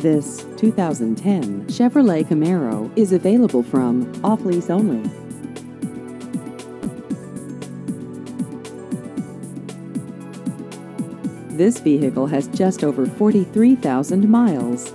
This 2010 Chevrolet Camaro is available from off lease only. This vehicle has just over 43,000 miles.